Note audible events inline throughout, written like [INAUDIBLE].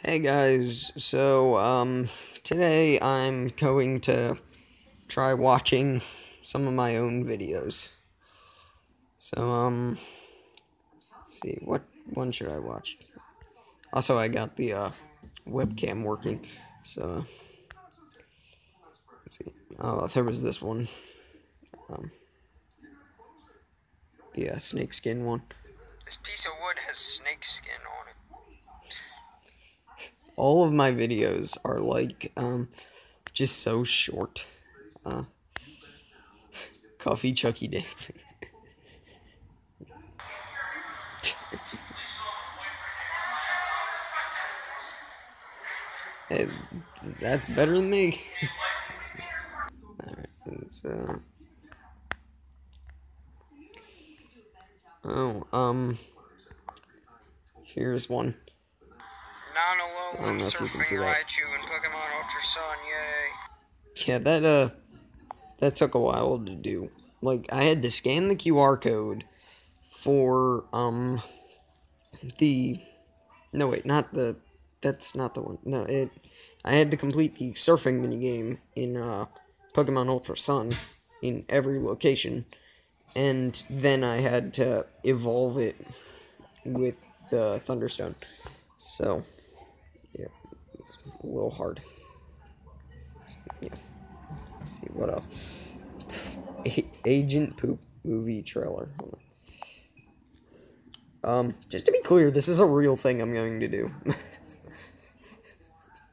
Hey guys, so um today I'm going to try watching some of my own videos. So um let's see what one should I watch? Also I got the uh webcam working. So let's see. Oh, there was this one. Um the uh, snakeskin one. This piece of wood has snakeskin on it. All of my videos are like um just so short. Uh [LAUGHS] coffee chucky dancing. hey, that's better than me. [LAUGHS] Alright, let's uh Oh, um here's one. Nana don't Alolan know if you can see that. Raichu and Pokemon Ultra Sun, yay. Yeah, that uh that took a while to do. Like I had to scan the QR code for um the no wait, not the that's not the one. No, it I had to complete the surfing minigame in uh Pokemon Ultra Sun in every location and then I had to evolve it with uh, Thunderstone. So, yeah, it's a little hard. So, yeah. Let's see what else. A- Agent Poop movie trailer. Um, just to be clear, this is a real thing I'm going to do. [LAUGHS]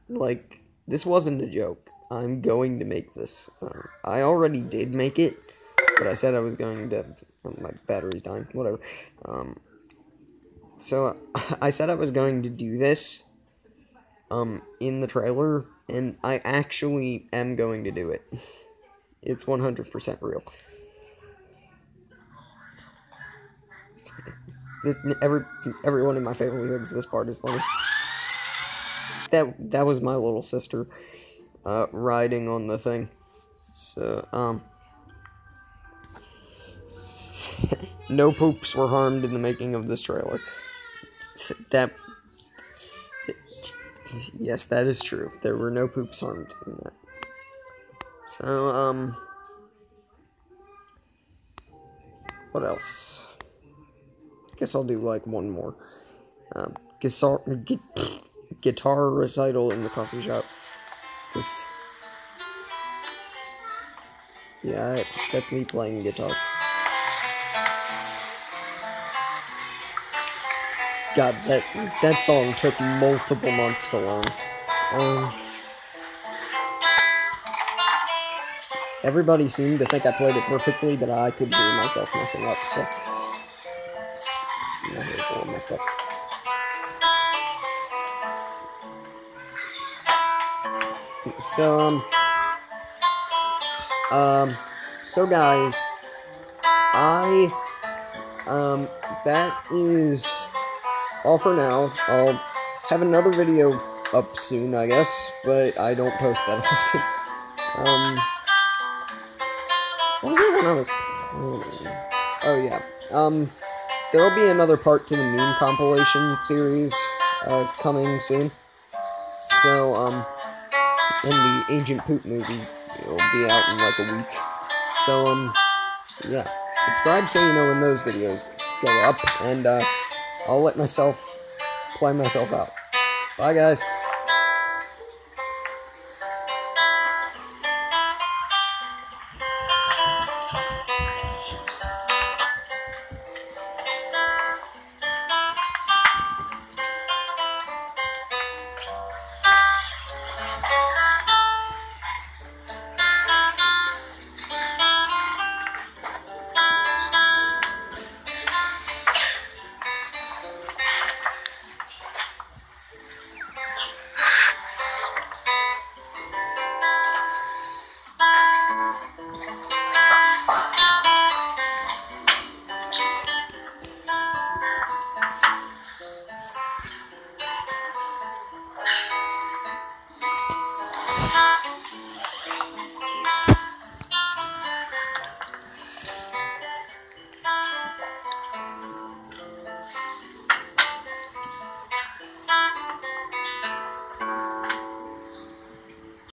like, this wasn't a joke. I'm going to make this. Uh, I already did make it, but I said I was going to. oh, my battery's dying. Whatever. Um, so [LAUGHS] I said I was going to do this um in the trailer and I actually am going to do it. It's 100% real. Every everyone in my family thinks this part is funny. That that was my little sister uh riding on the thing. So um [LAUGHS] no poops were harmed in the making of this trailer. That yes, that is true. There were no poops harmed in that. So, um, what else? I guess I'll do like one more. Um, guitar, gu- guitar recital in the coffee shop. This, yeah, that's me playing guitar. God, that that song took multiple months to learn. Um, everybody seemed to think I played it perfectly, but I could hear myself messing up. So. So um, um, so guys, I um, that is all for now. I'll have another video up soon, I guess, but I don't post that often. [LAUGHS] um, what was it when I was? Oh yeah. Um, there'll be another part to the meme compilation series uh, coming soon. So um, and the Agent Poop movie will be out in like a week. So um, yeah, subscribe so you know when those videos go up, and uh. I'll let myself play myself out. Bye, guys. Thank